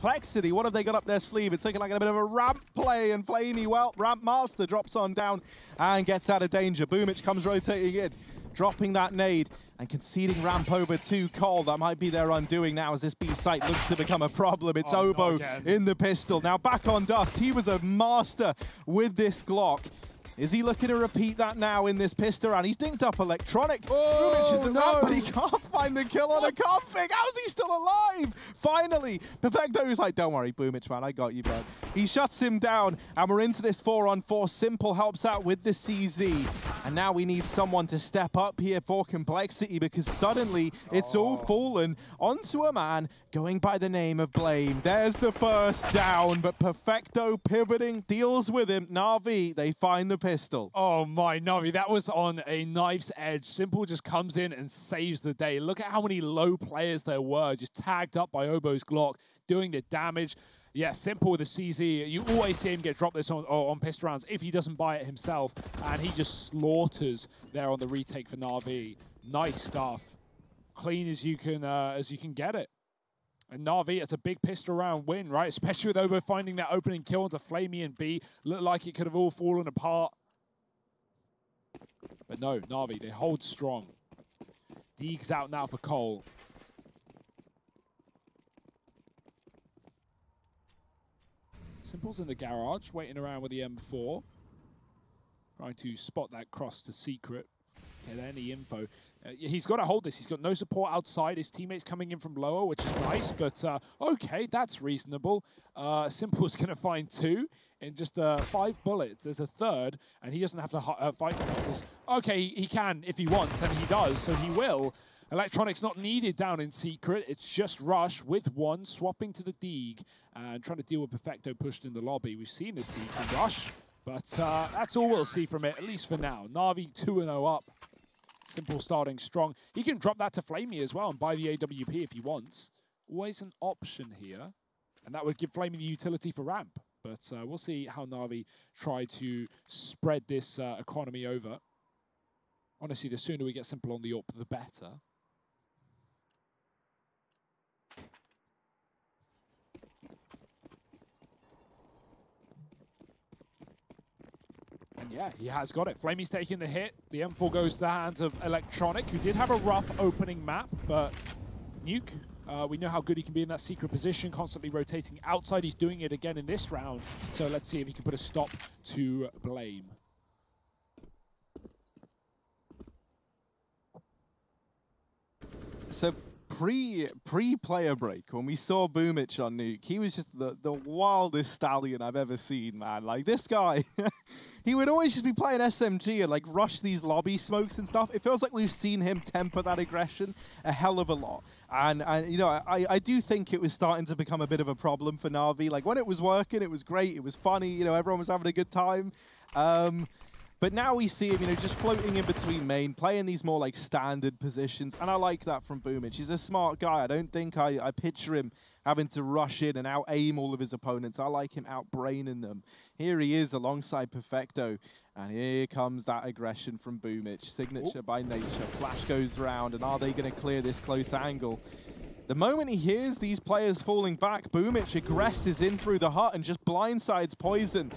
Complexity, what have they got up their sleeve? It's looking like a bit of a ramp play, and Flamey, well, Ramp Master drops on down and gets out of danger. Boomich comes rotating in, dropping that nade and conceding ramp over to Cole. That might be their undoing now as this B site looks to become a problem. It's oh, Obo in the pistol. Now back on Dust. He was a master with this Glock. Is he looking to repeat that now in this pistol round? He's dinked up Electronic. Oh, is no. ramp, but he can't find the kill what? on a config. How is he still alive? Finally, Perfecto is like, don't worry, Boomich, man, I got you, bud. He shuts him down, and we're into this four on four. Simple helps out with the CZ. And now we need someone to step up here for Complexity because suddenly it's oh. all fallen onto a man going by the name of Blame. There's the first down, but Perfecto pivoting, deals with him. Na'Vi, they find the pistol. Oh my, Na'Vi, that was on a knife's edge. Simple just comes in and saves the day. Look at how many low players there were, just tagged up by Obo's Glock, doing the damage. Yeah, Simple with the CZ. You always see him get dropped this on, on pistol rounds if he doesn't buy it himself, and he just slaughters there on the retake for Na'Vi. Nice stuff. Clean as you can uh, as you can get it. And Na'Vi, it's a big pistol round win, right? Especially with Obo finding that opening kill into Flamey and B. Looked like it could have all fallen apart. But no, Na'Vi, they hold strong. Deeg's out now for Cole. Simple's in the garage, waiting around with the M4. Trying to spot that cross to Secret. Any info. Uh, he's got to hold this. He's got no support outside. His teammates coming in from lower, which is nice, but uh, okay, that's reasonable. Uh, Simple's going to find two in just uh, five bullets. There's a third, and he doesn't have to uh, fight okay, he, he can if he wants, and he does, so he will. Electronics not needed down in secret. It's just Rush with one, swapping to the Deeg and trying to deal with Perfecto pushed in the lobby. We've seen this Deeg from Rush, but uh, that's all we'll see from it, at least for now. Na'Vi 2-0 up. Simple starting strong. He can drop that to Flamey as well and buy the AWP if he wants. Always an option here. And that would give Flamey the utility for ramp. But uh, we'll see how Na'Vi try to spread this uh, economy over. Honestly, the sooner we get Simple on the up, the better. And yeah, he has got it. Flamey's taking the hit. The M4 goes to the hands of Electronic, who did have a rough opening map, but Nuke, uh, we know how good he can be in that secret position, constantly rotating outside. He's doing it again in this round. So let's see if he can put a stop to Blame. So pre pre player break when we saw Boomich on Nuke, he was just the the wildest stallion I've ever seen, man. Like this guy, he would always just be playing SMG and like rush these lobby smokes and stuff. It feels like we've seen him temper that aggression a hell of a lot. And and you know, I I do think it was starting to become a bit of a problem for Na'Vi. Like when it was working, it was great, it was funny. You know, everyone was having a good time. Um, but now we see him, you know, just floating in between main, playing these more like standard positions. And I like that from Boomich. He's a smart guy. I don't think I, I picture him having to rush in and out-aim all of his opponents. I like him out-braining them. Here he is alongside Perfecto. And here comes that aggression from Boomich. Signature by nature. Flash goes round. And are they going to clear this close angle? The moment he hears these players falling back, Boomich aggresses in through the hut and just blindsides Poison.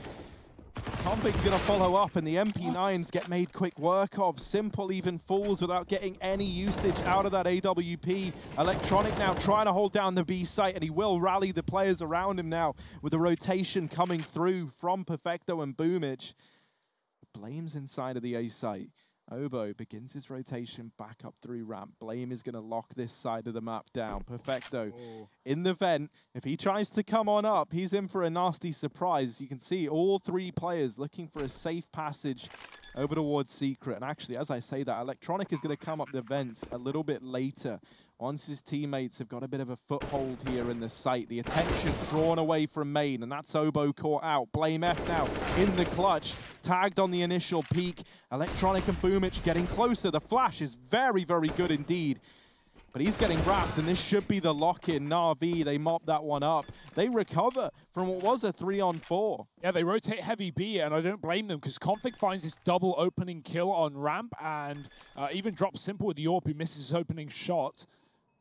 Config's going to follow up, and the MP9s get made quick work of. Simple even falls without getting any usage out of that AWP. Electronic now trying to hold down the B site, and he will rally the players around him now with the rotation coming through from Perfecto and Boomage. Blames inside of the A site. Obo begins his rotation back up through ramp. Blame is going to lock this side of the map down. Perfecto oh. in the vent. If he tries to come on up, he's in for a nasty surprise. You can see all three players looking for a safe passage over towards Secret. And actually, as I say that, Electronic is going to come up the vents a little bit later once his teammates have got a bit of a foothold here in the site, the attention drawn away from main, and that's Obo caught out. Blame F now in the clutch, tagged on the initial peak. Electronic and Boomich getting closer. The flash is very, very good indeed. But he's getting wrapped, and this should be the lock-in. Na'Vi, they mop that one up. They recover from what was a three-on-four. Yeah, they rotate heavy B, and I don't blame them, because Config finds this double opening kill on ramp, and uh, even drops Simple with the AWP, who misses his opening shot.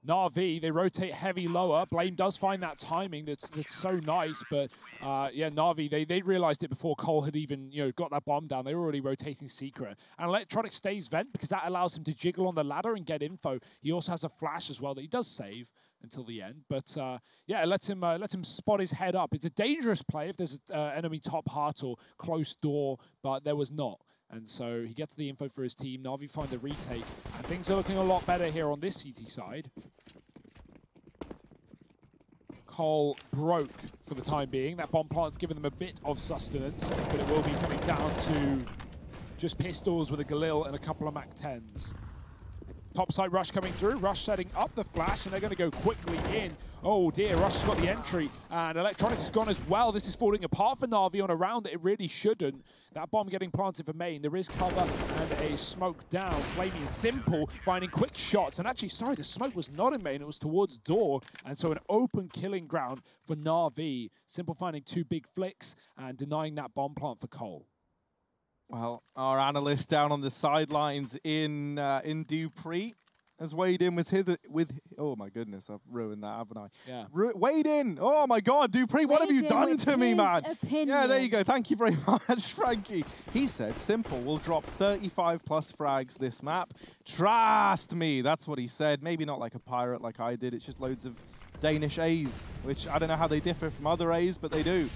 Na'Vi, they rotate heavy lower. Blame does find that timing that's that's so nice, but uh, yeah, Na'Vi, they, they realized it before Cole had even you know got that bomb down. They were already rotating Secret. And Electronic stays vent because that allows him to jiggle on the ladder and get info. He also has a flash as well that he does save until the end. But uh, yeah, let him uh, let him spot his head up. It's a dangerous play if there's an uh, enemy top heart or close door, but there was not. And so he gets the info for his team. Na'Vi find the retake. And things are looking a lot better here on this CT side. Cole broke for the time being. That bomb plant's given them a bit of sustenance, but it will be coming down to just pistols with a Galil and a couple of MAC-10s. Topside Rush coming through. Rush setting up the flash, and they're going to go quickly in. Oh dear, Rush has got the entry, and Electronics has gone as well. This is falling apart for Na'Vi on a round that it really shouldn't. That bomb getting planted for main. There is cover and a smoke down. Flaming Simple finding quick shots. And actually, sorry, the smoke was not in main. It was towards door. And so an open killing ground for Na'Vi. Simple finding two big flicks and denying that bomb plant for Cole. Well, our analyst down on the sidelines in uh, in dupreeh has weighed in with his, with oh my goodness, I've ruined that, haven't I? Yeah. Ru weighed in. Oh my God, dupreeh, what have you done to me, man? Opinion. Yeah, there you go. Thank you very much, Frankie. He said, "Simple, we'll drop 35 plus frags this map. Trust me." That's what he said. Maybe not like a pirate like I did. It's just loads of Danish A's, which I don't know how they differ from other A's, but they do.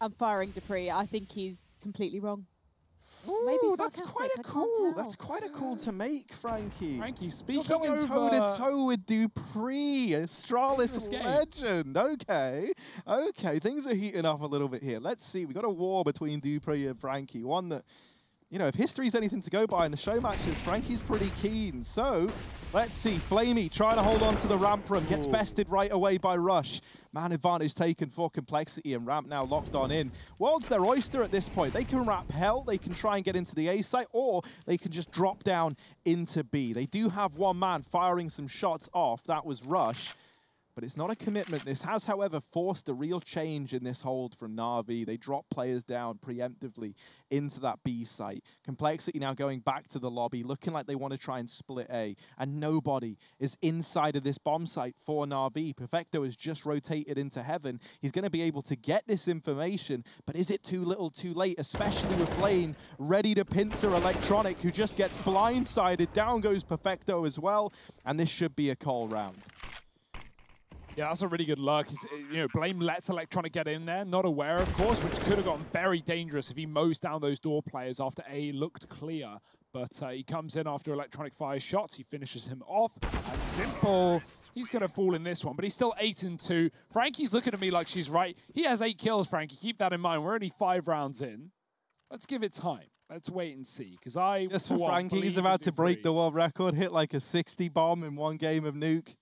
I'm firing dupreeh. I think he's completely wrong. Ooh, Maybe that's quite a can't cool. That's quite a call to make, Frankie. Frankie, You're speaking going over... toe to uh, toe with dupreeh, Astralis game. legend. Okay, okay, things are heating up a little bit here. Let's see. We got a war between dupreeh and Frankie. One that, you know, if history's anything to go by in the show matches, Frankie's pretty keen. So let's see. Flamey trying to hold on to the ramp room, gets Ooh. bested right away by Rush. Man advantage taken for Complexity and Ramp now locked on in. World's their oyster at this point. They can wrap hell, they can try and get into the A site, or they can just drop down into B. They do have one man firing some shots off. That was Rush. But it's not a commitment. This has, however, forced a real change in this hold from Na'Vi. They drop players down preemptively into that B site. Complexity now going back to the lobby, looking like they want to try and split A. And nobody is inside of this bomb site for Na'Vi. Perfecto has just rotated into heaven. He's going to be able to get this information, but is it too little too late, especially with Blame ready to pincer Electronic, who just gets blindsided. Down goes Perfecto as well, and this should be a call round. Yeah, that's a really good luck. He's, uh, you know, Blame lets Electronic get in there, not aware, of course, which could have gotten very dangerous if he mows down those door players after A looked clear. But uh, he comes in after Electronic fires shots. He finishes him off. And Simple, he's going to fall in this one, but he's still 8 and 2. Frankie's looking at me like she's right. He has 8 kills, Frankie. Keep that in mind. We're only 5 rounds in. Let's give it time. Let's wait and see. Because I. Just for Frankie, he's about to break dupreeh. the world record, hit like a 60 bomb in one game of Nuke.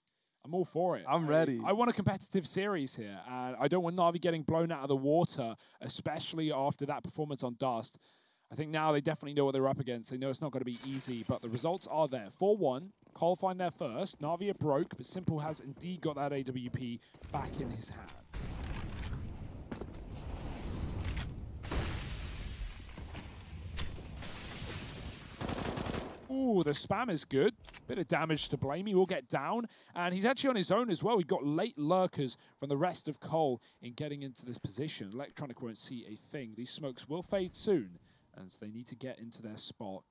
I'm all for it. I'm I- ready. I want a competitive series here, and I don't want Navi getting blown out of the water, especially after that performance on Dust. I think now they definitely know what they're up against. They know it's not going to be easy, but the results are there. 4-1, Cole find their first. Navi are broke, but Simple has indeed got that AWP back in his hands. Ooh, the spam is good. Bit of damage to blame. He will get down. And he's actually on his own as well. We've got late lurkers from the rest of Cole in getting into this position. Electronic won't see a thing. These smokes will fade soon. And so they need to get into their spot.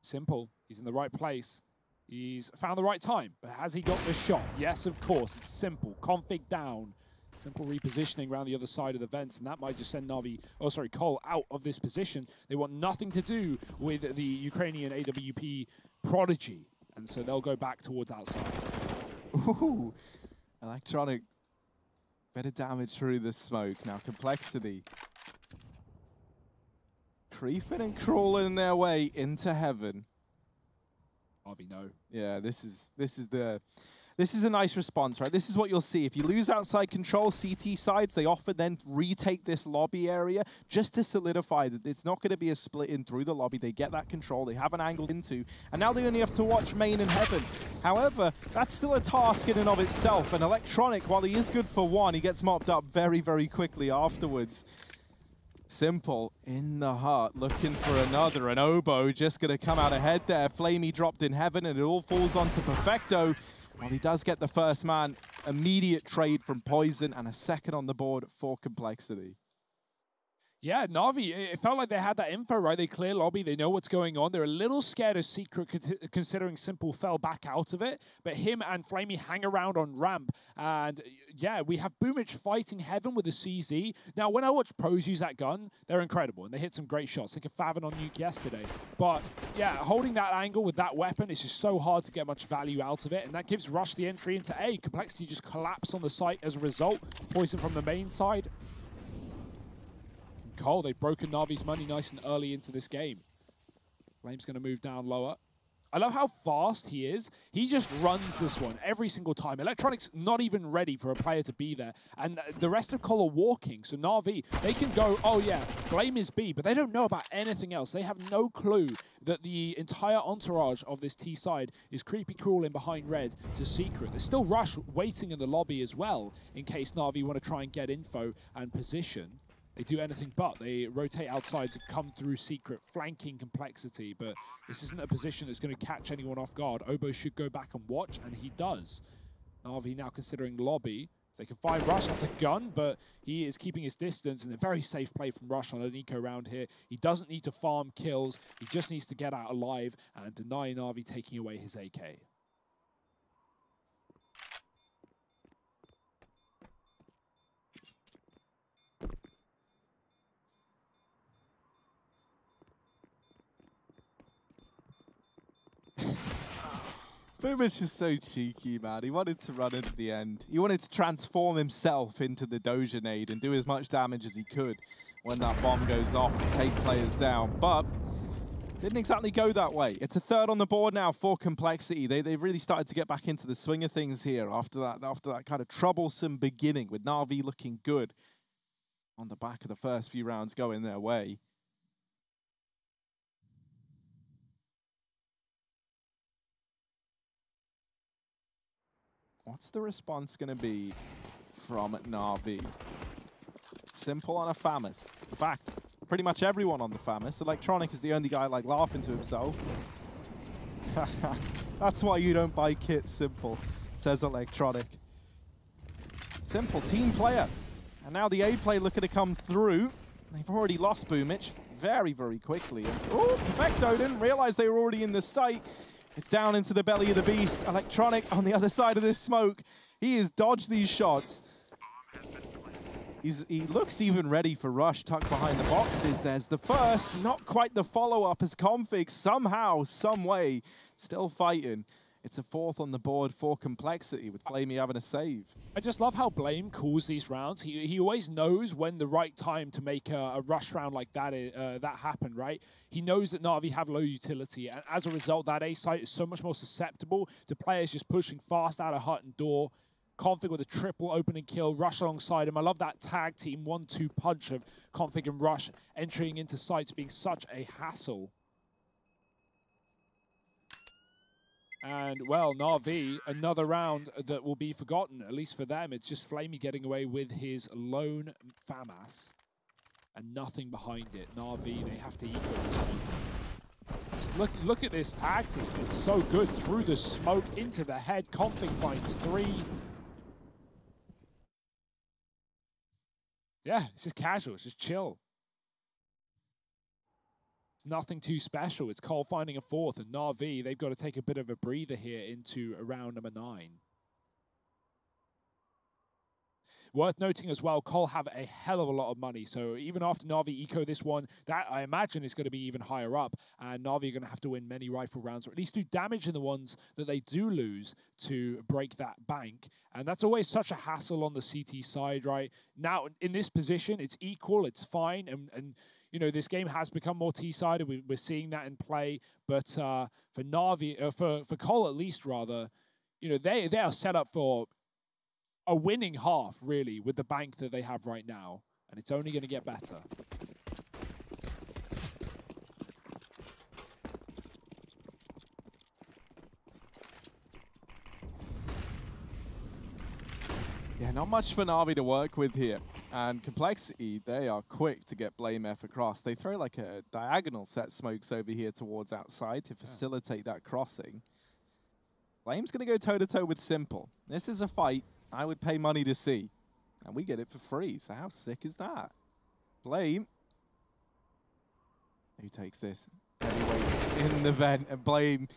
Simple. He's in the right place. He's found the right time. But has he got the shot? Yes, of course. It's simple. Config down. Simple repositioning around the other side of the vents, and that might just send Navi, oh sorry, Cole out of this position. They want nothing to do with the Ukrainian AWP prodigy, and so they'll go back towards outside. Ooh, electronic. Better damage through the smoke. Now, complexity. Creeping and crawling their way into heaven. Navi, no. Yeah, this is this is the this is a nice response, right? This is what you'll see. If you lose outside control, CT sides, they often then retake this lobby area just to solidify that it's not going to be a split in through the lobby. They get that control, they have an angled into, and now they only have to watch main and heaven. However, that's still a task in and of itself. And Electronic, while he is good for one, he gets mopped up very, very quickly afterwards. Simple in the heart, looking for another. And Obo just going to come out ahead there. Flamey dropped in heaven, and it all falls onto Perfecto. Well, he does get the first man. Immediate trade from Poison and a second on the board for Complexity. Yeah, Na'Vi, it felt like they had that info, right? They clear lobby, they know what's going on. They're a little scared of Secret considering Simple fell back out of it. But him and Flamey hang around on ramp. And yeah, we have Boomich fighting Heaven with a CZ. Now, when I watch pros use that gun, they're incredible. And they hit some great shots. Think of Favin on Nuke yesterday. But yeah, holding that angle with that weapon is just so hard to get much value out of it. And that gives Rush the entry into A. Complexity just collapse on the site as a result. Poison from the main side. Cole, they've broken Na'Vi's money nice and early into this game. Flame's going to move down lower. I love how fast he is. He just runs this one every single time. Electronics not even ready for a player to be there. And the rest of Cole are walking. So Na'Vi, they can go, oh yeah, blame is B, but they don't know about anything else. They have no clue that the entire entourage of this T side is creepy crawling behind red to secret. There's still Rush waiting in the lobby as well in case Na'Vi want to try and get info and position. They do anything but. They rotate outside to come through secret, flanking complexity, but this isn't a position that's going to catch anyone off guard. Obo should go back and watch, and he does. Na'Vi now considering lobby. They can find Rush, that's a gun, but he is keeping his distance, and a very safe play from Rush on an eco round here. He doesn't need to farm kills. He just needs to get out alive and deny Na'Vi taking away his AK. Boomich is so cheeky, man. He wanted to run into the end. He wanted to transform himself into the Doja Nade and do as much damage as he could when that bomb goes off and take players down. But didn't exactly go that way. It's a third on the board now for Complexity. They, they really started to get back into the swing of things here after that, after that kind of troublesome beginning with Na'Vi looking good on the back of the first few rounds going their way. What's the response going to be from Na'Vi? Simple on a FAMAS. In fact, pretty much everyone on the FAMAS. Electronic is the only guy like laughing to himself. That's why you don't buy kits, Simple, says Electronic. Simple, team player. And now the A play looking to come through. They've already lost Boomich very, very quickly. oh, Perfecto didn't realize they were already in the site. It's down into the belly of the beast. Electronic on the other side of this smoke. He has dodged these shots. He's, he looks even ready for Rush tucked behind the boxes. There's the first, not quite the follow-up as Config somehow, some way, still fighting. It's a fourth on the board for complexity with Flamey having a save. I just love how Blame calls these rounds. He, he always knows when the right time to make a, a rush round like that uh, that happen, right? He knows that Na'Vi have low utility, and as a result, that A site is so much more susceptible to players just pushing fast out of hut and door. Config with a triple opening kill, Rush alongside him. I love that tag team one-two punch of Config and Rush entering into sites being such a hassle. And, well, Na'Vi, another round that will be forgotten, at least for them. It's just Flamey getting away with his lone FAMAS and nothing behind it. Na'Vi, they have to equal this one. Just look, look at this tag team. It's so good. Through the smoke, into the head. Config finds three. Yeah, it's just casual. It's just chill. It's nothing too special. It's Cole finding a fourth, and Na'Vi, they've got to take a bit of a breather here into round number nine. Worth noting as well, Cole have a hell of a lot of money. So even after Na'Vi eco this one, that I imagine is going to be even higher up. And Na'Vi are going to have to win many rifle rounds, or at least do damage in the ones that they do lose to break that bank. And that's always such a hassle on the CT side, right? Now, in this position, it's equal, it's fine. And, and you know, this game has become more T-sided. We, are seeing that in play. But uh, for Na'Vi, uh, for, for Cole at least, rather, you know, they, they are set up for a winning half, really, with the bank that they have right now. And it's only going to get better. Yeah, not much for Na'Vi to work with here. And Complexity, they are quick to get Blame F across. They throw like a diagonal set smokes over here towards outside to facilitate that crossing. Blame's going to go toe-to-toe with Simple. This is a fight I would pay money to see. And we get it for free, so how sick is that? Blame. Who takes this? Heavyweight in the vent, and Blame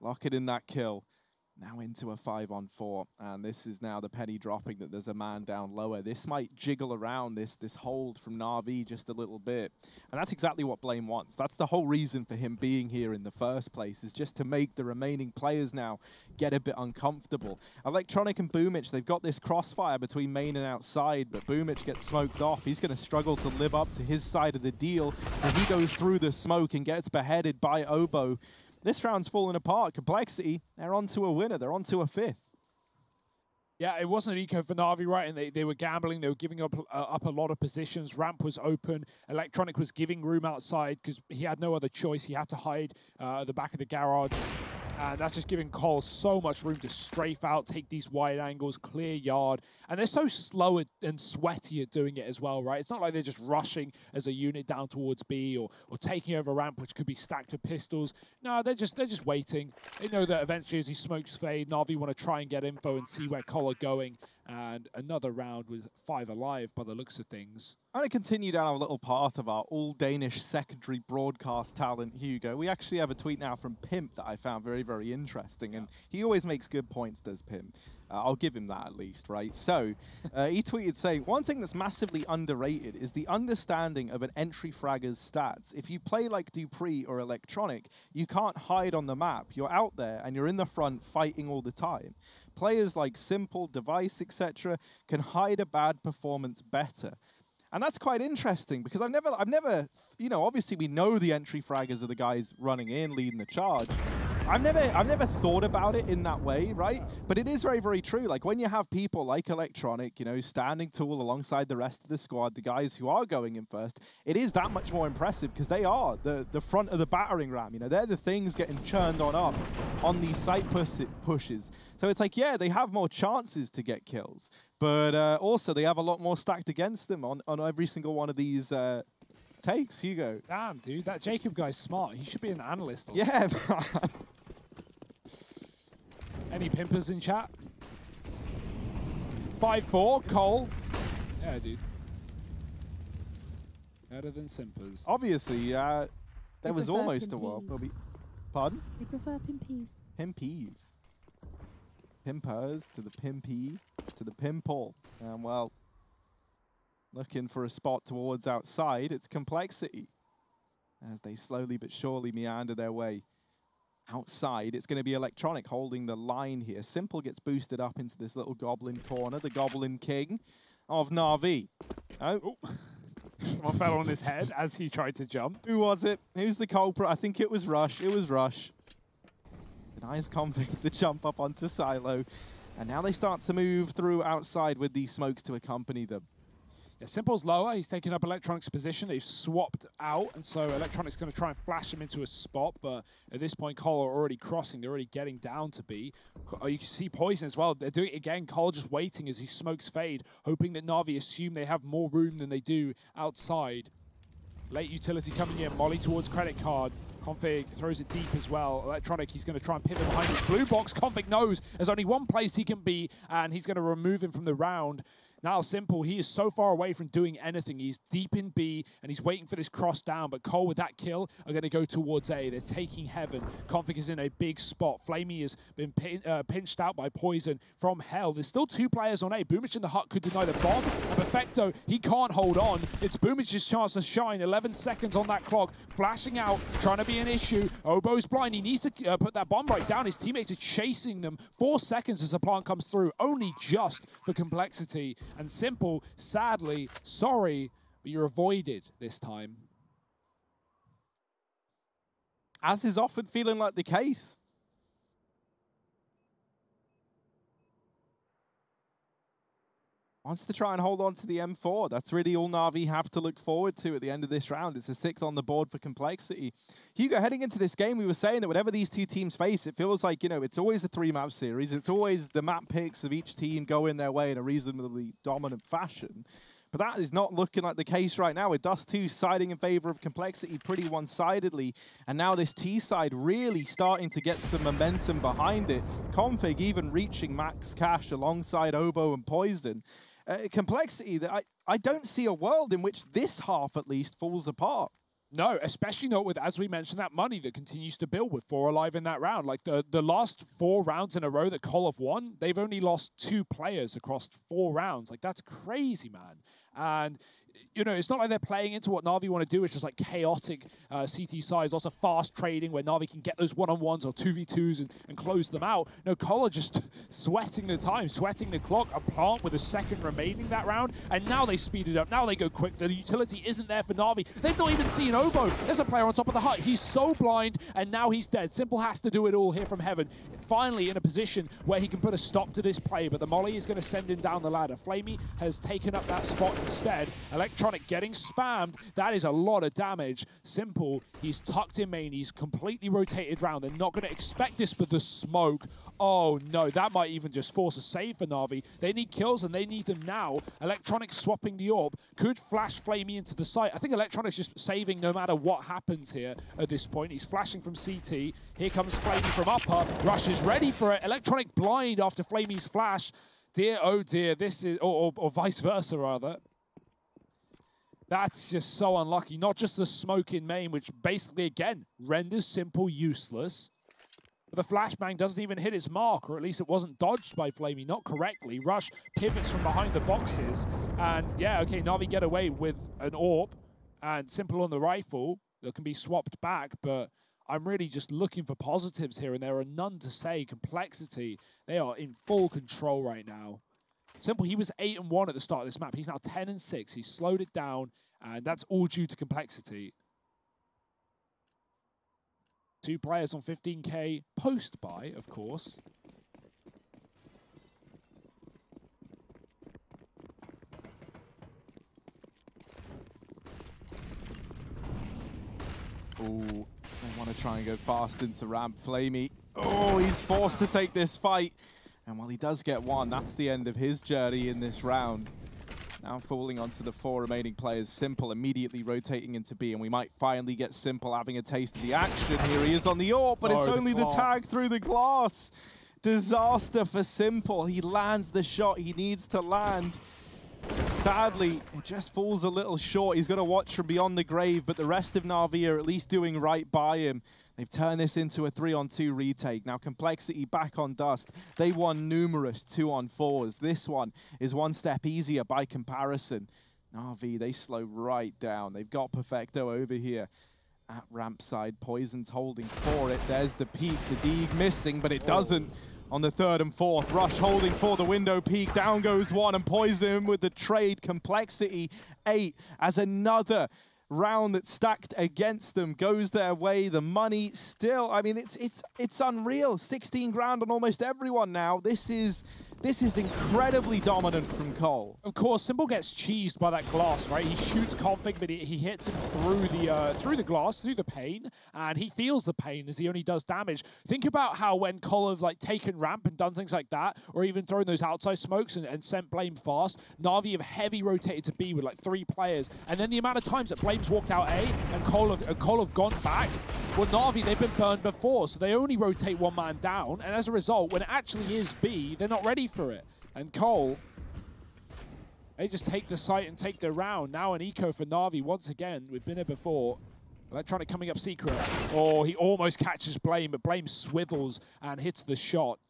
lock it in that kill. Now into a five on four, and this is now the penny dropping that there's a man down lower. This might jiggle around this this hold from Na'Vi just a little bit, and that's exactly what Blame wants. That's the whole reason for him being here in the first place, is just to make the remaining players now get a bit uncomfortable. Electronic and Boomich, they've got this crossfire between main and outside, but Boomich gets smoked off. He's going to struggle to live up to his side of the deal, so he goes through the smoke and gets beheaded by Obo. This round's falling apart. Complexity, they're on to a winner. They're on to a fifth. Yeah, it wasn't an eco for Na'Vi, right? And they, they were gambling. They were giving up uh, up a lot of positions. Ramp was open. Electronic was giving room outside because he had no other choice. He had to hide uh, at the back of the garage. And that's just giving Cole so much room to strafe out, take these wide angles, clear yard. And they're so slow and sweaty at doing it as well, right? It's not like they're just rushing as a unit down towards B or, or taking over a ramp, which could be stacked with pistols. No, they're just they're just waiting. They know that eventually as he smokes fade, Na'Vi want to try and get info and see where Cole are going. And another round with five alive by the looks of things. I'm going to continue down a little path of our all-Danish secondary broadcast talent, Hugo. We actually have a tweet now from Pimp that I found very, very interesting, and he always makes good points, does Pimp. Uh, I'll give him that at least, right? So uh, he tweeted saying, one thing that's massively underrated is the understanding of an entry fragger's stats. If you play like dupreeh or Electronic, you can't hide on the map. You're out there and you're in the front fighting all the time. Players like Simple, Device, etc. can hide a bad performance better. And that's quite interesting because I've never, I've never, you know, obviously we know the entry fraggers are the guys running in, leading the charge. I've never, I've never thought about it in that way, right? But it is very, very true. Like when you have people like Electronic, you know, standing tall alongside the rest of the squad, the guys who are going in first, it is that much more impressive because they are the the front of the battering ram. You know, they're the things getting churned on up on these site push pushes. So it's like, yeah, they have more chances to get kills, but uh, also they have a lot more stacked against them on on every single one of these. Uh, takes, Hugo. Damn, dude, that Jacob guy's smart. He should be an analyst. yeah, Any pimpers in chat? 5-4, Cole. Yeah, dude. Better than Simpers. Obviously, uh, there was almost a while. Probably. Pardon? We prefer pimpies. Pimpies. Pimpers to the pimpy to the pimple. And well, looking for a spot towards outside, it's complexity. As they slowly but surely meander their way outside. It's going to be Electronic holding the line here. Simple gets boosted up into this little Goblin corner, the Goblin King of Na'Vi. Oh. One fell on his head as he tried to jump. Who was it? Who's the culprit? I think it was Rush. It was Rush. Nice config the jump up onto Silo. And now they start to move through outside with these smokes to accompany them. Yeah, Simple's lower. He's taking up Electronic's position. They've swapped out, and so Electronic's going to try and flash him into a spot. But at this point, Cole are already crossing. They're already getting down to B. Oh, you can see Poison as well. They're doing it again. Cole just waiting as he smokes fade, hoping that Na'Vi assume they have more room than they do outside. Late utility coming in. Molly towards credit card. Config throws it deep as well. Electronic, he's going to try and pivot behind his blue box. Config knows there's only one place he can be, and he's going to remove him from the round. Now Simple, he is so far away from doing anything. He's deep in B, and he's waiting for this cross down, but Cole with that kill are going to go towards A. They're taking Heaven. Config is in a big spot. Flamey has been pin uh, pinched out by Poison from Hell. There's still two players on A. Boomich in the hut could deny the bomb. Perfecto, he can't hold on. It's Boomich's chance to shine. 11 seconds on that clock. Flashing out, trying to be an issue. Obo's blind. He needs to uh, put that bomb right down. His teammates are chasing them. Four seconds as the plant comes through. Only just for complexity and simple. Sadly, sorry, but you're avoided this time. As is often feeling like the case. Wants to try and hold on to the M4. That's really all Na'Vi have to look forward to at the end of this round. It's a sixth on the board for complexity. Hugo, heading into this game, we were saying that whatever these two teams face, it feels like, you know, it's always a three-map series. It's always the map picks of each team going their way in a reasonably dominant fashion. But that is not looking like the case right now with Dust 2 siding in favor of Complexity pretty one-sidedly. And now this T side really starting to get some momentum behind it. Config even reaching max cash alongside Obo and Poison. Uh, complexity, that I, I don't see a world in which this half at least falls apart. No, especially not with, as we mentioned, that money that continues to build with four alive in that round. Like the, the last four rounds in a row that Col have won, they've only lost two players across four rounds. Like that's crazy, man. And you know, it's not like they're playing into what Na'Vi want to do. It's just like chaotic uh, CT size, lots of fast trading where Na'Vi can get those one-on-ones or 2v2s and, and close them out. No, Col just sweating the time, sweating the clock. A plant with a second remaining that round, and now they speed it up. Now they go quick. The utility isn't there for Na'Vi. They've not even seen Obo. There's a player on top of the hut. He's so blind, and now he's dead. Simple has to do it all here from heaven. Finally in a position where he can put a stop to this play, but the Molly is going to send him down the ladder. Flamey has taken up that spot instead. Electronic getting spammed. That is a lot of damage. Simple, he's tucked in main. He's completely rotated around. They're not going to expect this, but the smoke. Oh, no. That might even just force a save for Na'Vi. They need kills, and they need them now. Electronic swapping the orb. Could flash Flamey into the site. I think Electronic's just saving no matter what happens here at this point. He's flashing from CT. Here comes Flamey from upper. Rush is ready for it. Electronic blind after Flamey's flash. Dear, oh dear, this is, or, or, or vice versa, rather. That's just so unlucky. Not just the smoke in main, which basically, again, renders Simple useless. But the flashbang doesn't even hit its mark, or at least it wasn't dodged by Flamey, not correctly. Rush pivots from behind the boxes. And yeah, okay, Na'Vi get away with an orb, and Simple on the rifle that can be swapped back, but I'm really just looking for positives here, and there are none to say. Complexity, they are in full control right now. Simple, he was 8 and 1 at the start of this map. He's now 10 and 6. He's slowed it down, and that's all due to complexity. Two players on 15k post buy, of course. Oh, I want to try and go fast into ramp. Flamey. Oh, he's forced to take this fight. And while he does get one, that's the end of his journey in this round. Now falling onto the four remaining players. Simple immediately rotating into B, and we might finally get Simple having a taste of the action. Here he is on the AWP, but oh, it's only the, the tag through the glass. Disaster for Simple. He lands the shot he needs to land. Sadly, it just falls a little short. He's got to watch from beyond the grave, but the rest of Na'Vi are at least doing right by him. They've turned this into a three-on-two retake. Now, Complexity back on Dust. They won numerous two-on-fours. This one is one step easier by comparison. Na'Vi, they slow right down. They've got Perfecto over here at ramp side. Poison's holding for it. There's the peak. The Deeg missing, but it doesn't on the third and fourth. Rush holding for the window peak. Down goes one and Poison with the trade. Complexity eight as another round that's stacked against them goes their way. The money still, I mean, it's it's it's unreal. 16 grand on almost everyone now. This is this is incredibly dominant from Cole. Of course, Simple gets cheesed by that glass, right? He shoots Config, but he, he hits him through the uh, through the glass, through the pain, and he feels the pain as he only does damage. Think about how when Cole have like taken ramp and done things like that, or even thrown those outside smokes and, and sent Blame fast, Na'Vi have heavy rotated to B with like three players, and then the amount of times that Blame's walked out A and Cole have, and Cole have gone back, well, Na'Vi, they've been burned before, so they only rotate one man down, and as a result, when it actually is B, they're not ready for it. And Cole, they just take the site and take the round. Now an eco for Na'Vi once again. We've been here before. Electronic coming up secret. Oh, he almost catches Blame, but Blame swivels and hits the shot.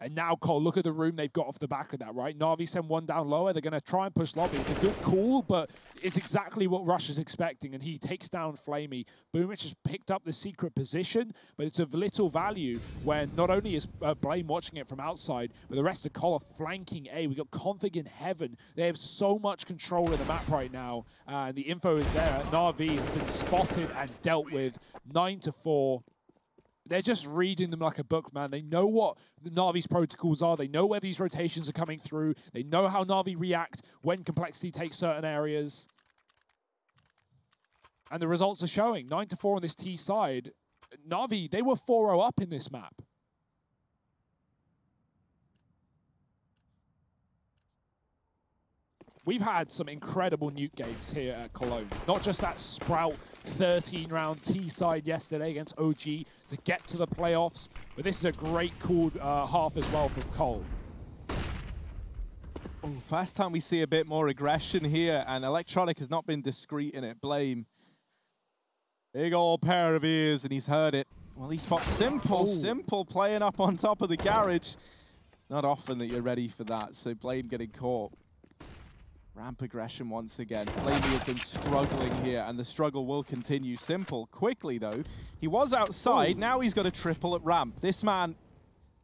And now Cole, look at the room they've got off the back of that, right? Na'Vi send one down lower. They're going to try and push lobby. It's a good call, but it's exactly what Rush is expecting. And he takes down Flamey. Boomich has picked up the secret position, but it's of little value when not only is uh, Blame watching it from outside, but the rest of Cole are flanking A. We've got Config in heaven. They have so much control of the map right now. And the info is there. Na'Vi has been spotted and dealt with. 9 to 4 they're just reading them like a book, man. They know what Na'Vi's protocols are. They know where these rotations are coming through. They know how Na'Vi react when complexity takes certain areas. And the results are showing. 9 to 4 on this T side. Na'Vi, they were 4-0 up in this map. we've had some incredible nuke games here at Cologne. Not just that Sprout 13-round T-side yesterday against OG to get to the playoffs, but this is a great cool uh, half as well from Cole. Oh, first time we see a bit more aggression here, and Electronic has not been discreet in it. Blame. Big old pair of ears, and he's heard it. Well, he spots Simple. Oh. Simple playing up on top of the garage. Not often that you're ready for that, so Blame getting caught. Ramp aggression once again. Blamey has been struggling here, and the struggle will continue. Simple, quickly though. He was outside, Ooh. now he's got a triple at ramp. This man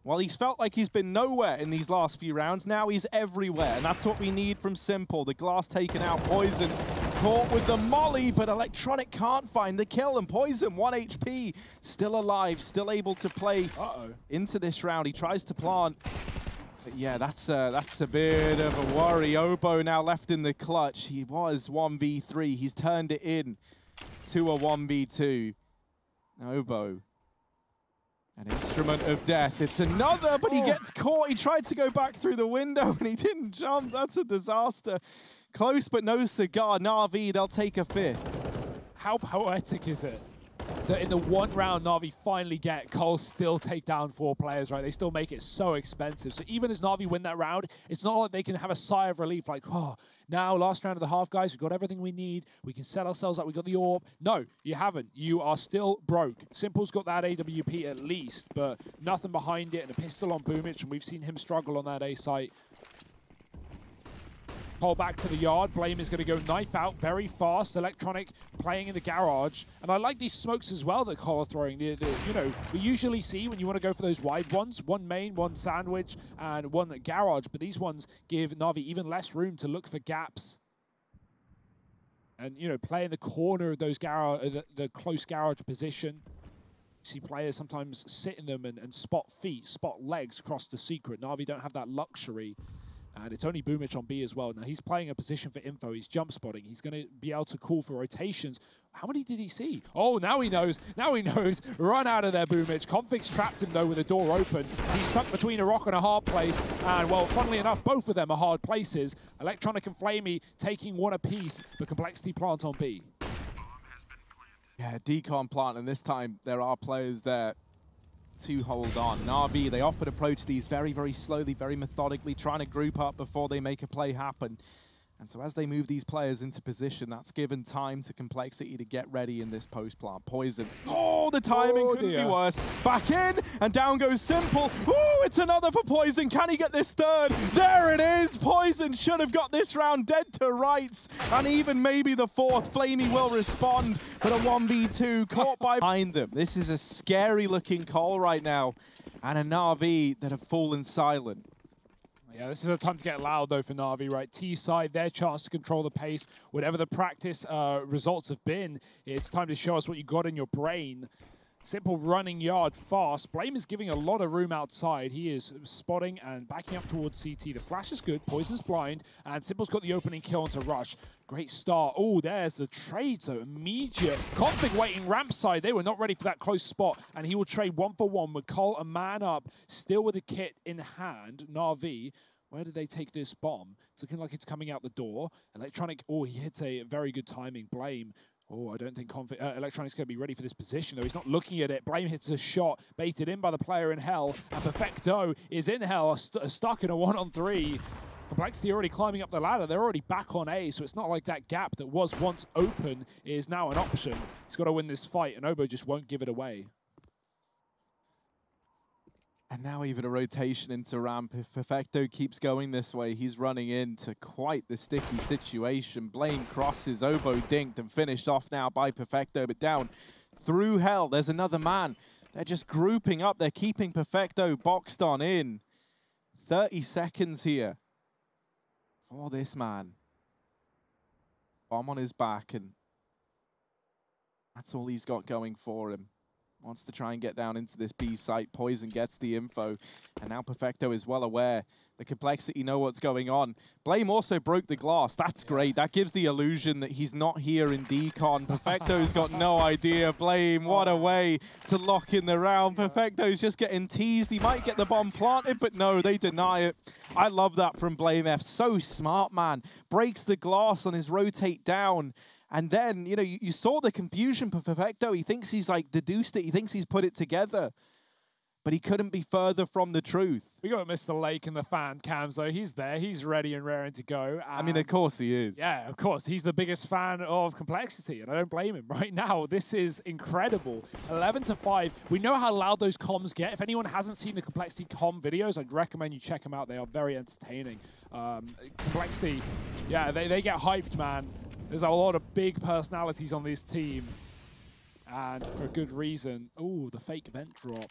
well, he's felt like he's been nowhere in these last few rounds. Now he's everywhere, and that's what we need from Simple. The glass taken out, Poison caught with the molly, but Electronic can't find the kill, and Poison, 1 HP, still alive, still able to play Uh-oh. into this round. He tries to plant. But yeah, that's a, that's a bit of a worry. Obo now left in the clutch. He was 1v3. He's turned it in to a 1v2. Obo an instrument of death. It's another, but he gets caught. He tried to go back through the window and he didn't jump. That's a disaster. Close, but no cigar. Na'Vi, they'll take a fifth. How poetic is it that in the one round Navi finally get Cole still take down four players, right? They still make it so expensive. So even as Navi win that round, it's not like they can have a sigh of relief like, oh, now last round of the half, guys, we've got everything we need. We can set ourselves up. We got the orb. No, you haven't. You are still broke. Simple's got that AWP at least, but nothing behind it and a pistol on Boomich, and we've seen him struggle on that A site. Cole back to the yard. Blame is going to go knife out very fast. Electronic playing in the garage. And I like these smokes as well that Cole are throwing. The, the, you know, we usually see when you want to go for those wide ones, one main, one sandwich, and one garage. But these ones give Navi even less room to look for gaps. And, you know, play in the corner of those garage, uh, the, the close garage position. See players sometimes sit in them and, and spot feet, spot legs across the secret. Navi don't have that luxury. And it's only Boomich on B as well. Now he's playing a position for info. He's jump spotting. He's going to be able to call for rotations. How many did he see? Oh, now he knows. Now he knows. Run out of there, Boomich. Config's trapped him, though, with the door open. He's stuck between a rock and a hard place. And, well, funnily enough, both of them are hard places. Electronic and Flamey taking one apiece, but Complexity plant on B. Yeah, decon plant, and this time there are players there to hold on. Na'Vi, they often approach these very, very slowly, very methodically, trying to group up before they make a play happen. And so as they move these players into position, that's given time to Complexity to get ready in this post plant. Poison. Oh, the timing Oh, couldn't dear. be worse. Back in, and down goes Simple. Ooh, it's another for Poison. Can he get this third? There it is. Poison should have got this round dead to rights. And even maybe the fourth. Flamey will respond, but a 1v2 caught by behind them. This is a scary looking call right now. And a Na'Vi that have fallen silent. Yeah, this is a time to get loud, though, for Navi, right? T-side, their chance to control the pace. Whatever the practice uh, results have been, it's time to show us what you got in your brain. Simple running yard fast. Blame is giving a lot of room outside. He is spotting and backing up towards CT. The flash is good. Poison's blind. And Simple's got the opening kill onto Rush. Great start. Oh, there's the trade, so immediate. Config waiting ramp side. They were not ready for that close spot. And he will trade one for one Cole a man up, still with a kit in hand. Navi. Where did they take this bomb? It's looking like it's coming out the door. Electronic, oh, he hits a very good timing. Blame Oh, I don't think uh, Electronic's going to be ready for this position, though. He's not looking at it. Blame hits a shot, baited in by the player in Hell, and Perfecto is in Hell, st- stuck in a one-on-three. Complexity already climbing up the ladder. They're already back on A, so it's not like that gap that was once open is now an option. He's got to win this fight, and Obo just won't give it away. And now even a rotation into ramp. If Perfecto keeps going this way, he's running into quite the sticky situation. Blame crosses, Obo dinked and finished off now by Perfecto, but down through hell. There's another man. They're just grouping up. They're keeping Perfecto boxed on in. 30 seconds here for this man. Bomb on his back, and that's all he's got going for him. Wants to try and get down into this B site. Poison gets the info. And now Perfecto is well aware. The complexity know what's going on. Blame also broke the glass. That's great. That gives the illusion that he's not here in decon. Perfecto's got no idea. Blame, what a oh. way to lock in the round. Perfecto's just getting teased. He might get the bomb planted, but no, they deny it. I love that from Blame F. So smart, man. Breaks the glass on his rotate down. And then, you know, you, you saw the confusion for Perfecto. He thinks he's like deduced it. He thinks he's put it together but he couldn't be further from the truth. We got Mr. Lake in the fan cams though. He's there. He's ready and raring to go. I mean, of course he is. Yeah, of course. He's the biggest fan of complexity, and I don't blame him. Right now, this is incredible. 11 to 5. We know how loud those comms get. If anyone hasn't seen the complexity com videos, I'd recommend you check them out. They are very entertaining. Um, complexity, yeah, they, they get hyped, man. There's a lot of big personalities on this team. And for good reason. Oh, the fake vent drop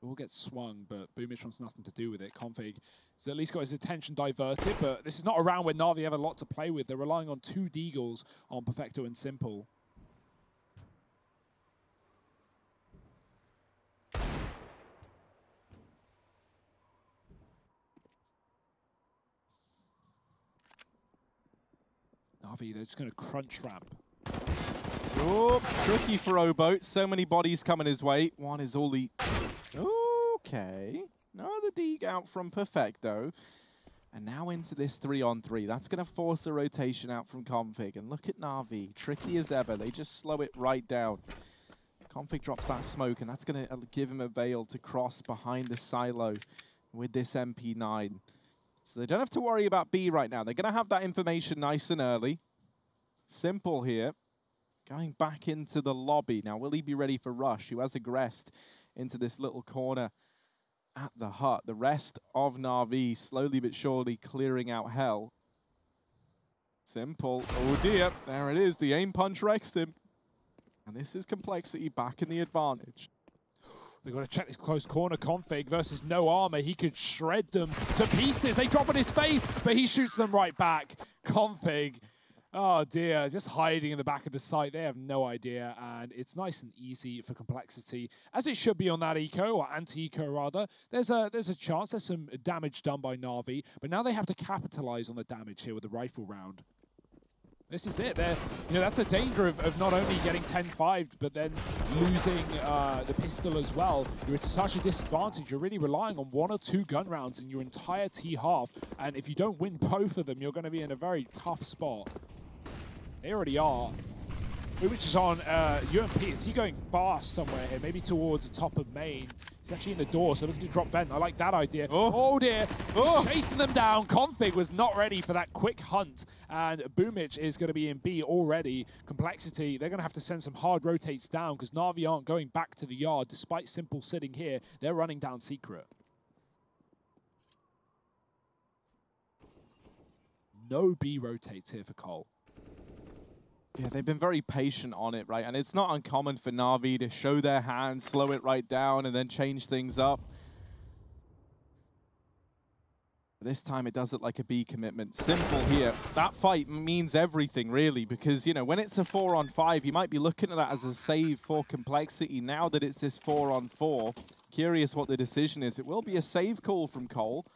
will get swung, but Boomich wants nothing to do with it. Config has at least got his attention diverted, but this is not a round where Na'Vi have a lot to play with. They're relying on two Deagles on Perfecto and Simple. They're just going to crunch ramp. Oh, tricky for Obote. So many bodies coming his way. One is all the Okay. Another dig out from Perfecto. And now into this three on three. That's going to force a rotation out from Config. And look at Na'Vi. Tricky as ever. They just slow it right down. Config drops that smoke, and that's going to give him a veil to cross behind the silo with this MP9. So they don't have to worry about B right now. They're going to have that information nice and early. Simple here. Going back into the lobby. Now, will he be ready for Rush, who has aggressed into this little corner at the hut. The rest of Na'Vi slowly but surely clearing out hell. Simple. Oh dear, there it is. The aim punch wrecks him. And this is Complexity back in the advantage. They've got to check this close corner config versus no armor. He could shred them to pieces. They drop on his face, but he shoots them right back. Config Oh dear, just hiding in the back of the site. They have no idea, and it's nice and easy for complexity, as it should be on that eco or anti-eco rather. There's a there's a chance there's some damage done by Na'Vi, but now they have to capitalize on the damage here with the rifle round. This is it. They're, you know, that's a danger of, of not only getting 10-5, but then losing uh, the pistol as well. You're at such a disadvantage. You're really relying on one or two gun rounds in your entire T half, and if you don't win both of them, you're going to be in a very tough spot. They already are. Which is on uh, UMP. Is he going fast somewhere here? Maybe towards the top of main. He's actually in the door, so looking to drop vent. I like that idea. Oh, oh dear. Oh. Chasing them down. Config was not ready for that quick hunt. And Boomich is going to be in B already. Complexity, they're going to have to send some hard rotates down because Na'Vi aren't going back to the yard despite Simple sitting here. They're running down Secret. No B rotates here for Cole. Yeah, they've been very patient on it, right? And it's not uncommon for Na'Vi to show their hand, slow it right down, and then change things up. This time it does it like a B commitment. Simple here. That fight means everything, really, because, you know, when it's a four on five, you might be looking at that as a save for complexity. Now that it's this four on four, curious what the decision is. It will be a save call from Cole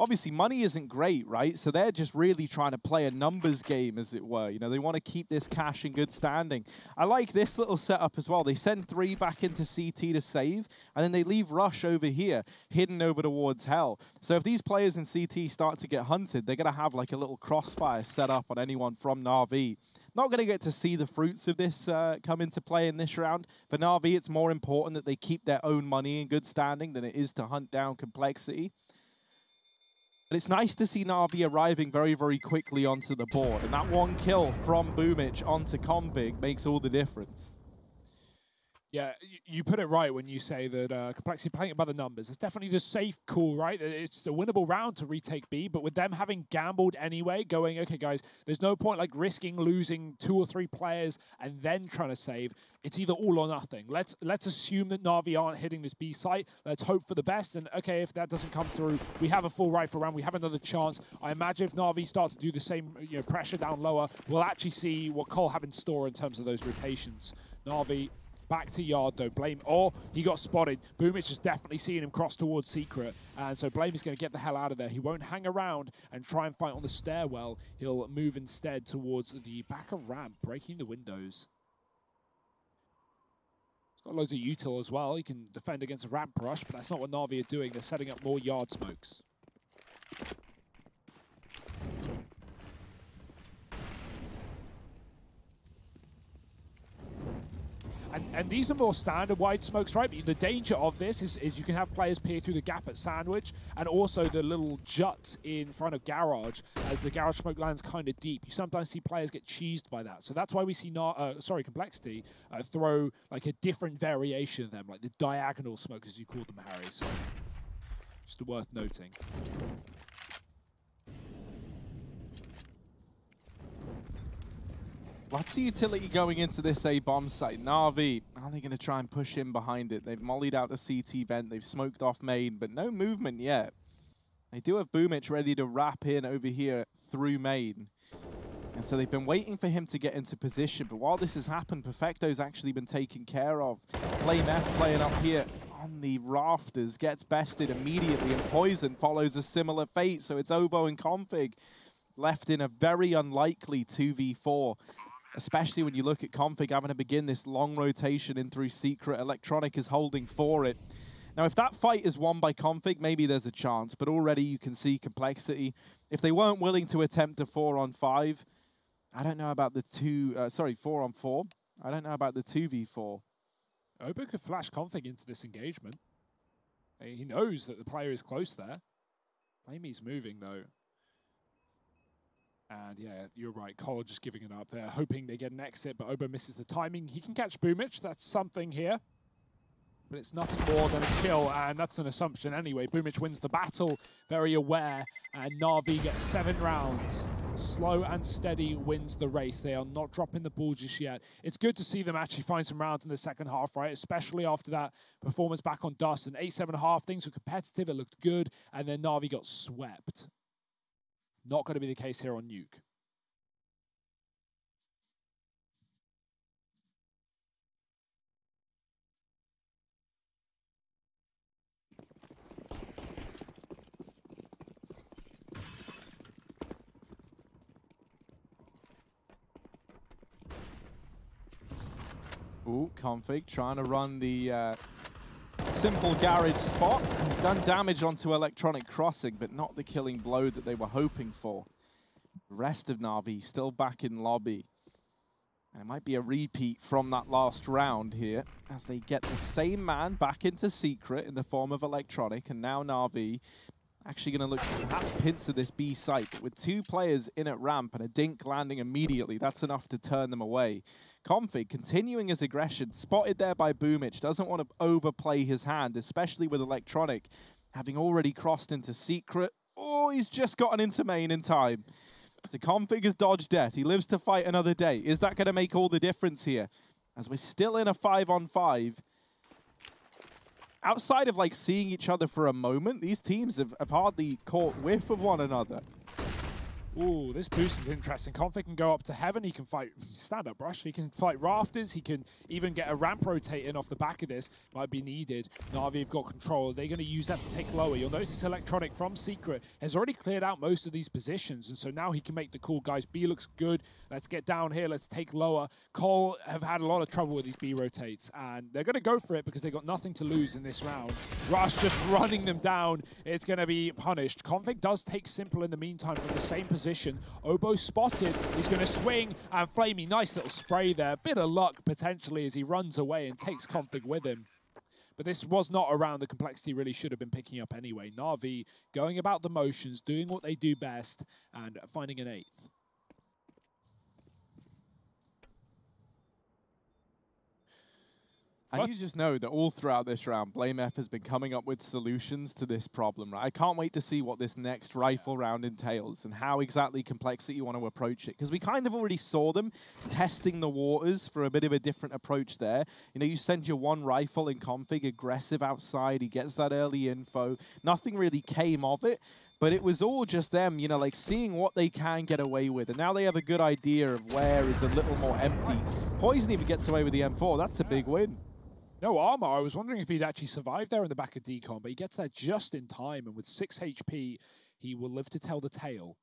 obviously money isn't great, right? So they're just really trying to play a numbers game, as it were. You know, they want to keep this cash in good standing. I like this little setup as well. They send three back into CT to save, and then they leave Rush over here, hidden over towards Hell. So if these players in CT start to get hunted, they're going to have like a little crossfire set up on anyone from Na'Vi. Not going to get to see the fruits of this uh, come into play in this round. For Na'Vi, it's more important that they keep their own money in good standing than it is to hunt down complexity. But it's nice to see Na'Vi arriving very, very quickly onto the board. And that one kill from Boomich onto Config makes all the difference. Yeah, you put it right when you say that uh, complexity playing it by the numbers. It's definitely the safe call, right? It's a winnable round to retake B, but with them having gambled anyway, going, okay, guys, there's no point like risking losing two or three players and then trying to save. It's either all or nothing. Let's let's assume that Navi aren't hitting this B site. Let's hope for the best. And okay, if that doesn't come through, we have a full rifle round. We have another chance. I imagine if Navi start to do the same, you know, pressure down lower, we'll actually see what Cole have in store in terms of those rotations. Navi Back to Yard, though. Blame, oh, he got spotted. Boomich is definitely seeing him cross towards Secret. And so Blame is going to get the hell out of there. He won't hang around and try and fight on the stairwell. He'll move instead towards the back of ramp, breaking the windows. He's got loads of util as well. He can defend against a ramp rush, but that's not what Na'Vi are doing. They're setting up more yard smokes. And, and these are more standard wide smokes, right? But the danger of this is, is you can have players peer through the gap at Sandwich and also the little jut in front of Garage as the Garage smoke lands kind of deep. You sometimes see players get cheesed by that. So that's why we see, not, uh, sorry, Complexity uh, throw like a different variation of them, like the diagonal smoke as you call them, Harry. So just worth noting. What's the utility going into this A bomb site? Na'Vi, are they going to try and push in behind it? They've mollied out the CT vent, they've smoked off main, but no movement yet. They do have Boomich ready to wrap in over here through main. And so they've been waiting for him to get into position, but while this has happened, Perfecto's actually been taken care of. Blame F playing up here on the rafters, gets bested immediately, and Poison follows a similar fate, so it's Obo and Config left in a very unlikely 2v4 especially when you look at Config having to begin this long rotation in through Secret. Electronic is holding for it. Now, if that fight is won by Config, maybe there's a chance, but already you can see complexity. If they weren't willing to attempt a four on five, I don't know about the two, uh, sorry, four on four. I don't know about the 2v4. Obo could flash Config into this engagement. He knows that the player is close there. Blamey's moving, though. And yeah, you're right. College just giving it up. They're hoping they get an exit, but Obo misses the timing. He can catch Boomich. That's something here. But it's nothing more than a kill, and that's an assumption anyway. Boomich wins the battle, very aware, and Na'Vi gets seven rounds. Slow and steady wins the race. They are not dropping the ball just yet. It's good to see them actually find some rounds in the second half, right? Especially after that performance back on Dust. And 8-7.5, things were competitive, it looked good, and then Na'Vi got swept. Not going to be the case here on Nuke. Ooh, Config trying to run the uh, simple garage spot. He's done damage onto Electronic Crossing, but not the killing blow that they were hoping for. The rest of Na'Vi still back in lobby. And it might be a repeat from that last round here as they get the same man back into Secret in the form of Electronic. And now Na'Vi actually going to look at pincer this B site. But with two players in at ramp and a dink landing immediately, that's enough to turn them away. Config continuing his aggression, spotted there by Boomich, doesn't want to overplay his hand, especially with Electronic, having already crossed into Secret. Oh, he's just gotten into main in time. The Config has dodged death. He lives to fight another day. Is that going to make all the difference here? As we're still in a five-on-five, 5 outside of like seeing each other for a moment, these teams have, have hardly caught whiff of one another. Ooh, this boost is interesting. Config can go up to heaven. He can fight stand-up rush. He can fight rafters. He can even get a ramp rotating off the back of this. Might be needed. Na'Vi have got control. They're going to use that to take lower. You'll notice Electronic from Secret has already cleared out most of these positions. And so now he can make the call. Guys, B looks good. Let's get down here. Let's take lower. Cole have had a lot of trouble with these B rotates. And they're going to go for it because they've got nothing to lose in this round. Rush just running them down. It's going to be punished. Config does take Simple in the meantime from the same position position. Obo spotted. He's going to swing and Flamey. Nice little spray there. Bit of luck potentially as he runs away and takes Config with him. But this was not around the complexity really should have been picking up anyway. Na'Vi going about the motions, doing what they do best, and finding an eighth. And you just know that all throughout this round, BlameF has been coming up with solutions to this problem, right? I can't wait to see what this next rifle round entails and how exactly complexity you want to approach it. Because we kind of already saw them testing the waters for a bit of a different approach there. You know, you send your one rifle in config, aggressive outside, he gets that early info. Nothing really came of it. But it was all just them, you know, like seeing what they can get away with. And now they have a good idea of where is a little more empty. Poison even gets away with the M4. That's a big win. No armor. I was wondering if he'd actually survived there in the back of Decon, but he gets there just in time, and with 6 HP, he will live to tell the tale.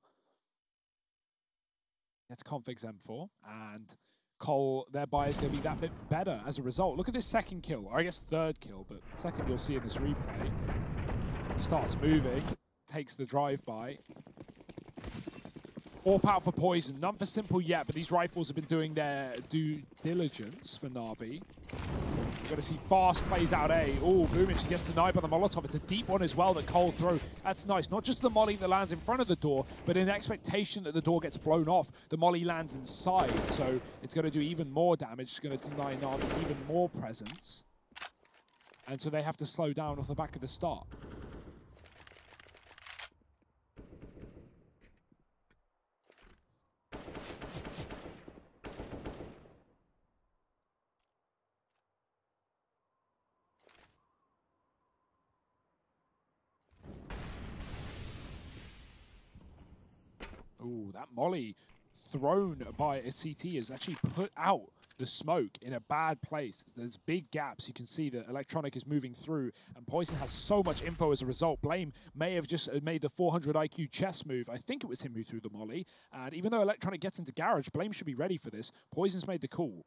Gets Config's M4, and Cole thereby is going to be that bit better as a result. Look at this second kill, or I guess third kill, but second you'll see in this replay. Starts moving, takes the drive-by. All power for Poison. None for Simple yet, but these rifles have been doing their due diligence for Na'Vi. We're going to see fast plays out A. Oh, Boomich gets denied by the Molotov. It's a deep one as well that Cole throw. That's nice. Not just the molly that lands in front of the door, but in expectation that the door gets blown off, the molly lands inside. So it's going to do even more damage. It's going to deny Na'Vi even more presence. And so they have to slow down off the back of the start. Ooh, that molly thrown by a CT has actually put out the smoke in a bad place. There's big gaps. You can see that Electronic is moving through, and Poison has so much info as a result. Blame may have just uh, made the 400 IQ chess move. I think it was him who threw the molly. And even though Electronic gets into Garage, Blame should be ready for this. Poison's made the call.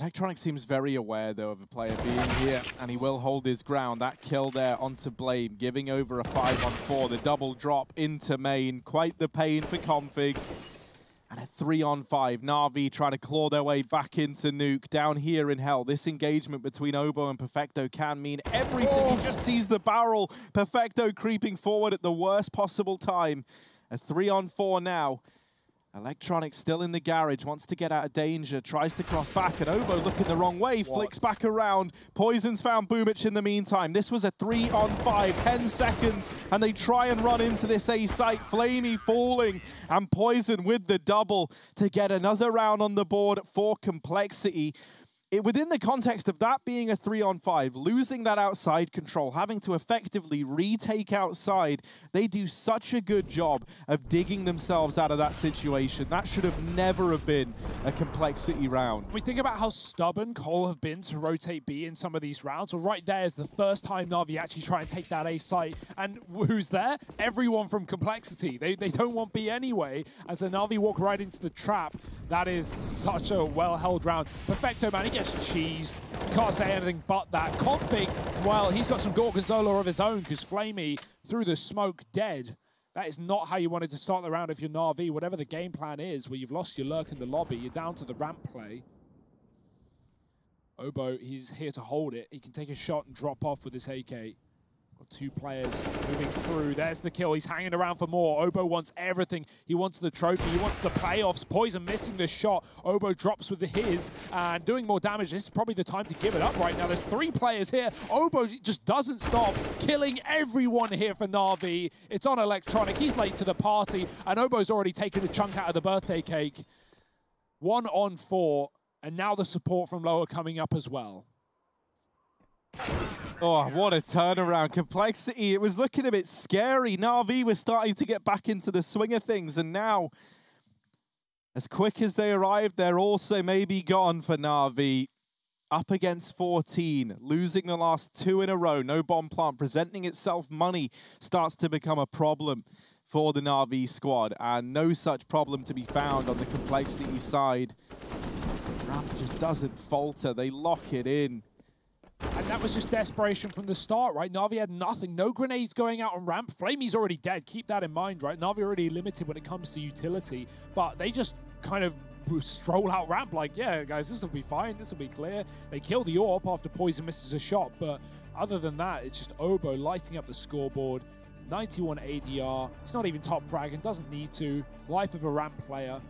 Electronic seems very aware, though, of a player being here, and he will hold his ground. That kill there onto Blame, giving over a 5 on 4. The double drop into main. Quite the pain for Config. And a 3 on 5. Na'Vi trying to claw their way back into Nuke. Down here in Hell, this engagement between Obo and Perfecto can mean everything. Oh. He just sees the barrel. Perfecto creeping forward at the worst possible time. A 3 on 4 now. Electronic still in the garage, wants to get out of danger, tries to cross back, and Obo looking the wrong way, what? flicks back around. Poison's found Boomich in the meantime. This was a three on five, 10 seconds, and they try and run into this A site. Flamey falling, and Poison with the double to get another round on the board for Complexity it, within the context of that being a three on five, losing that outside control, having to effectively retake outside, they do such a good job of digging themselves out of that situation. That should have never have been a complexity round. We think about how stubborn Cole have been to rotate B in some of these rounds. Well, right there is the first time Na'Vi actually try and take that A site. And who's there? Everyone from Complexity. They, they don't want B anyway. As a Na'Vi walk right into the trap, that is such a well-held round. Perfecto, man, he gets cheesed. Can't say anything but that. Config, well, he's got some Gorgonzola of his own because Flamey, threw the smoke, dead. That is not how you wanted to start the round if you're Na'Vi. Whatever the game plan is, where you've lost your lurk in the lobby, you're down to the ramp play. Obo, he's here to hold it. He can take a shot and drop off with his AK. Two players moving through. There's the kill. He's hanging around for more. Obo wants everything. He wants the trophy. He wants the playoffs. Poison missing the shot. Obo drops with his and doing more damage. This is probably the time to give it up right now. There's three players here. Obo just doesn't stop killing everyone here for Na'Vi. It's on Electronic. He's late to the party and Obo's already taken a chunk out of the birthday cake. One on four and now the support from lower coming up as well. Oh, what a turnaround. Complexity, it was looking a bit scary. Na'Vi was starting to get back into the swing of things, and now, as quick as they arrived, they're also maybe gone for Na'Vi. Up against 14, losing the last two in a row. No bomb plant presenting itself. Money starts to become a problem for the Na'Vi squad, and no such problem to be found on the complexity side. Ramp just doesn't falter. They lock it in. And that was just desperation from the start, right? Na'Vi had nothing. No grenades going out on ramp. Flamey's already dead. Keep that in mind, right? Na'Vi already limited when it comes to utility. But they just kind of stroll out ramp like, yeah, guys, this will be fine. This will be clear. They kill the AWP after Poison misses a shot. But other than that, it's just Obo lighting up the scoreboard. 91 ADR. He's not even top frag and doesn't need to. Life of a ramp player.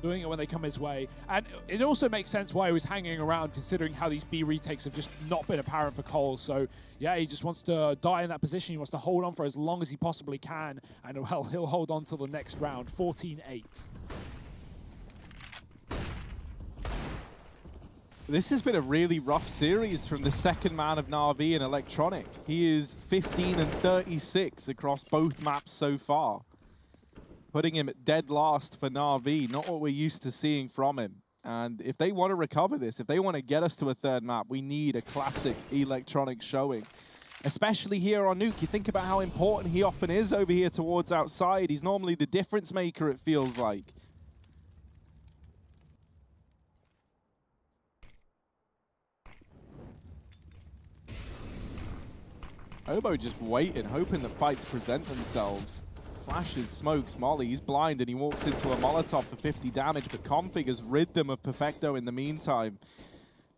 Doing it when they come his way. And it also makes sense why he was hanging around, considering how these B retakes have just not been apparent for Cole. So, yeah, he just wants to die in that position. He wants to hold on for as long as he possibly can. And, well, he'll hold on till the next round, 14-8. This has been a really rough series from the second man of Na'Vi and Electronic. He is 15 and 36 across both maps so far. Putting him at dead last for Na'Vi, not what we're used to seeing from him. And if they want to recover this, if they want to get us to a third map, we need a classic Electronic showing. Especially here on Nuke, you think about how important he often is over here towards outside. He's normally the difference maker, it feels like. Obo just waiting, hoping that fights present themselves. Flashes, smokes, Molly, he's blind and he walks into a Molotov for 50 damage, but Config has rid them of Perfecto in the meantime.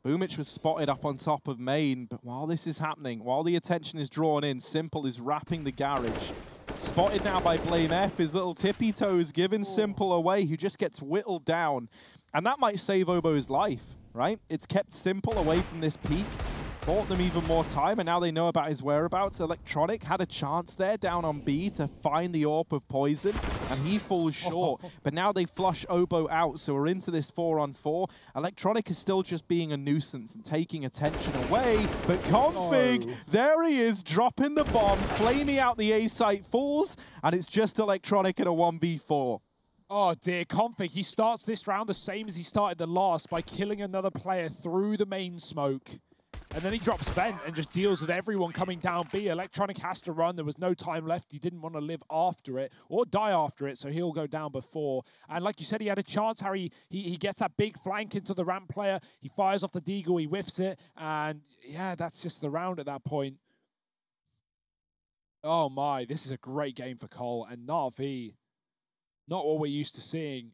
Boomich was spotted up on top of main, but while this is happening, while the attention is drawn in, Simple is wrapping the garage. Spotted now by Blame F, his little tippy toes giving Simple away, who just gets whittled down. And that might save Obo's life, right? It's kept Simple away from this peak, bought them even more time, and now they know about his whereabouts. Electronic had a chance there down on B to find the AWP of Poison, and he falls short. But now they flush Obo out, so we're into this four on four. Electronic is still just being a nuisance and taking attention away, but Config, No. there he is, dropping the bomb, flaming out the A site, falls, and it's just Electronic in a 1v4. Oh dear, Config, he starts this round the same as he started the last by killing another player through the main smoke. And then he drops vent and just deals with everyone coming down B. Electronic has to run. There was no time left. He didn't want to live after it or die after it, so he'll go down before. And like you said, he had a chance, Harry. He, he gets that big flank into the ramp player. He fires off the deagle. He whiffs it. And yeah, that's just the round at that point. Oh my, this is a great game for Cole. And Na'Vi, not what we're used to seeing.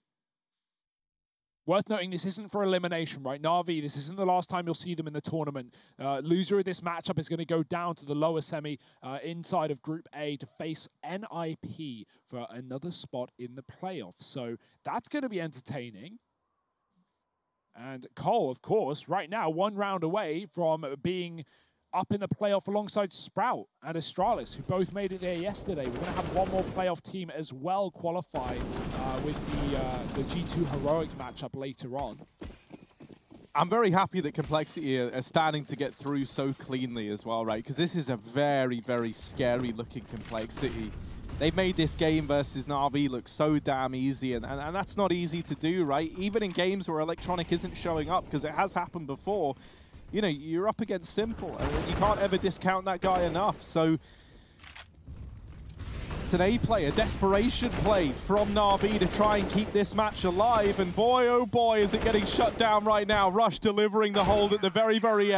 Worth noting, this isn't for elimination, right? Navi, this isn't the last time you'll see them in the tournament. Uh, loser of this matchup is going to go down to the lower semi uh, inside of Group A to face NIP for another spot in the playoffs. So that's going to be entertaining. And Cole, of course, right now, one round away from being up in the playoff alongside Sprout and Astralis, who both made it there yesterday. We're going to have one more playoff team as well qualify uh, with the uh, the G2 Heroic matchup later on. I'm very happy that Complexity are, starting to get through so cleanly as well, right? Because this is a very, very scary looking Complexity. They've made this game versus Na'Vi look so damn easy, and, and, and that's not easy to do, right? Even in games where Electronic isn't showing up, because it has happened before, you know, you're up against Simple, and you can't ever discount that guy enough. So it's an A play, a desperation play from Na'Vi to try and keep this match alive, and boy, oh boy, is it getting shut down right now. Rush delivering the hold at the very, very end.